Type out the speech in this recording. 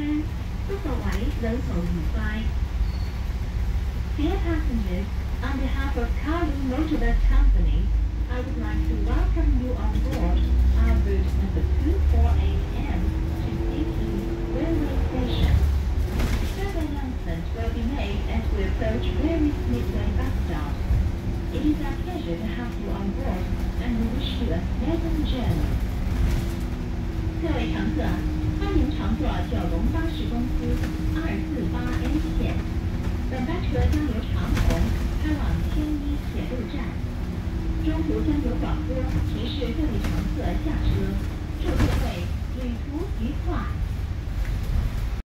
two, Superwide Local Flight. Dear passengers, on behalf of Kowloon Motorbus Company, I would like to welcome you on board our route number 248M to Tsing Yi Railway Station. Further announcements will be made as we approach various midway bus stops. It is our pleasure to have you on board and we wish you a pleasant journey. 坐九龙巴士公司二四八 A 线。本班车将由长虹开往青衣铁路站，中途将有广播提示各位乘客，